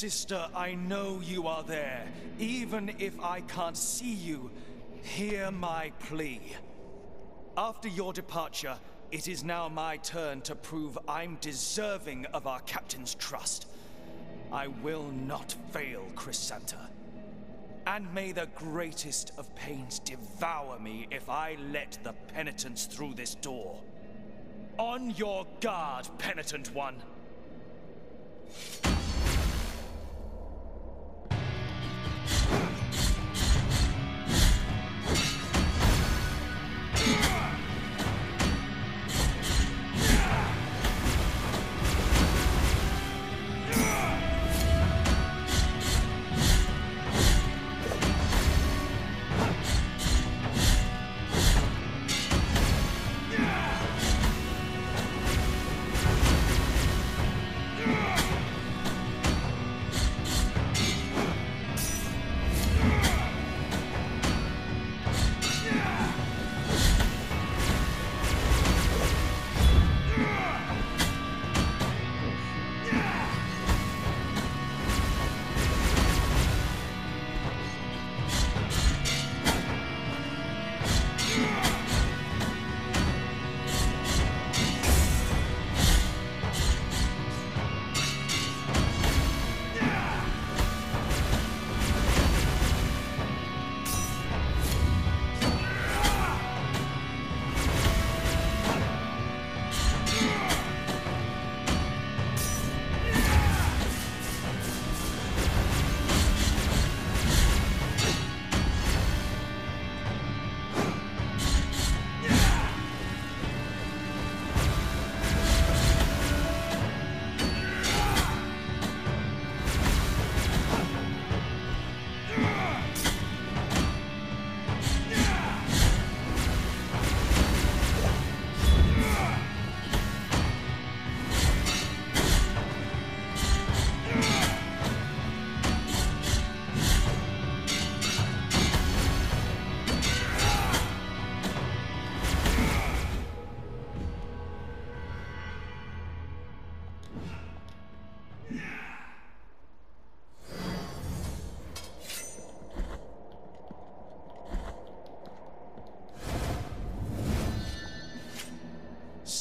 Sister, I know you are there. Even if I can't see you, hear my plea. After your departure, it is now my turn to prove I'm deserving of our captain's trust. I will not fail, Crisanta. And may the greatest of pains devour me if I let the penitents through this door. On your guard, penitent one!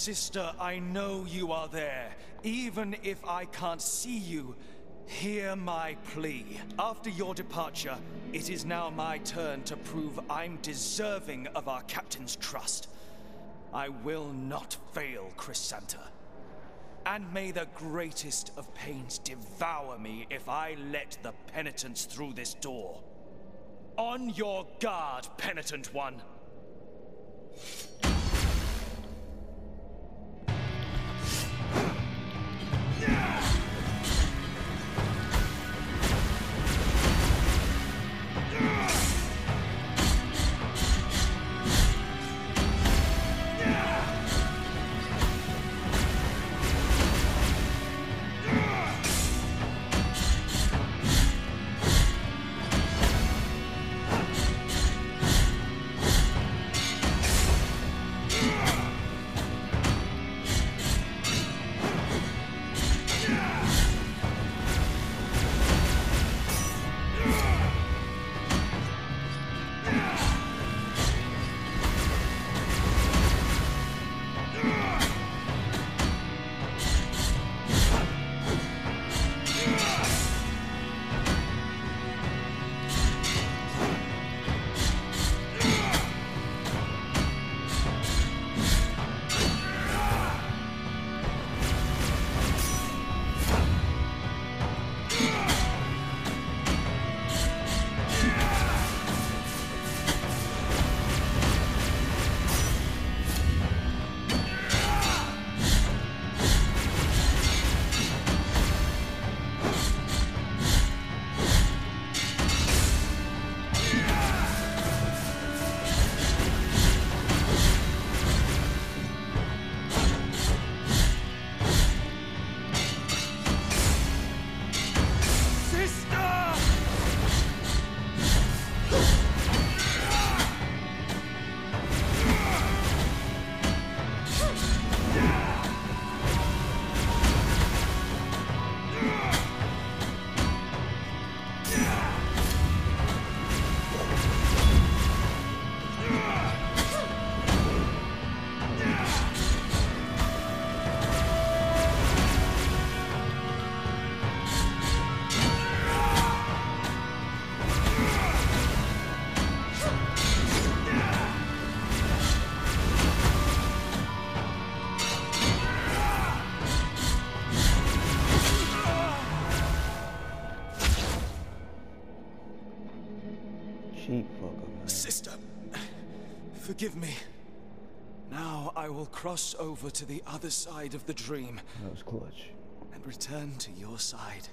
Sister, I know you are there. Even if I can't see you, hear my plea. After your departure, it is now my turn to prove I'm deserving of our captain's trust. I will not fail, Crisanta. And may the greatest of pains devour me if I let the penitents through this door. On your guard, penitent one! Stop. Sister, forgive me. Now I will cross over to the other side of the dream. That was clutch. And return to your side.